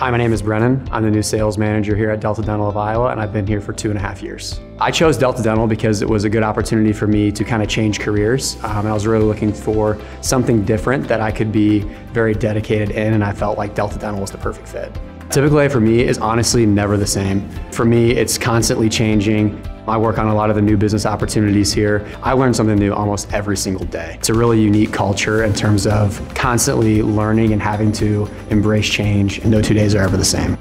Hi, my name is Brennan. I'm the new sales manager here at Delta Dental of Iowa, and I've been here for two and a half years. I chose Delta Dental because it was a good opportunity for me to kind of change careers. Um, I was really looking for something different that I could be very dedicated in, and I felt like Delta Dental was the perfect fit. Typical day for me is honestly never the same. For me, it's constantly changing. I work on a lot of the new business opportunities here. I learn something new almost every single day. It's a really unique culture in terms of constantly learning and having to embrace change, and no two days are ever the same.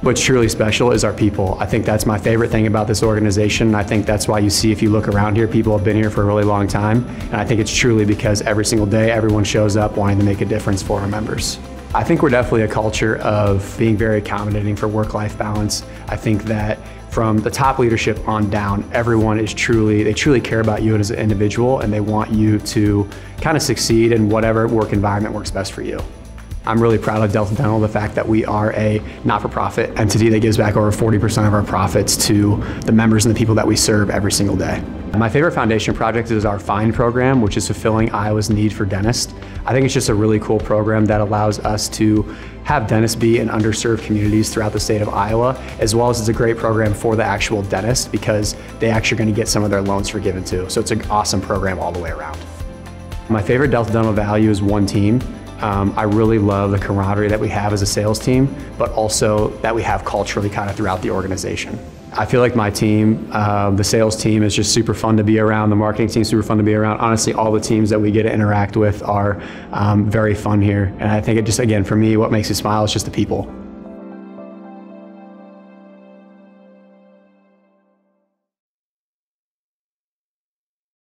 What's truly special is our people. I think that's my favorite thing about this organization. I think that's why you see, if you look around here, people have been here for a really long time. And I think it's truly because every single day, everyone shows up wanting to make a difference for our members. I think we're definitely a culture of being very accommodating for work-life balance. I think that from the top leadership on down, everyone is truly, they truly care about you as an individual and they want you to kind of succeed in whatever work environment works best for you. I'm really proud of Delta Dental, the fact that we are a not-for-profit entity that gives back over 40% of our profits to the members and the people that we serve every single day. My favorite foundation project is our FIND program, which is fulfilling Iowa's need for dentists. I think it's just a really cool program that allows us to have dentists be in underserved communities throughout the state of Iowa, as well as it's a great program for the actual dentist because they actually are going to get some of their loans forgiven too. So it's an awesome program all the way around. My favorite Delta Dental value is one team. Um, I really love the camaraderie that we have as a sales team, but also that we have culturally kind of throughout the organization. I feel like my team, uh, the sales team is just super fun to be around. The marketing team is super fun to be around. Honestly, all the teams that we get to interact with are um, very fun here. And I think it just, again, for me, what makes me smile is just the people.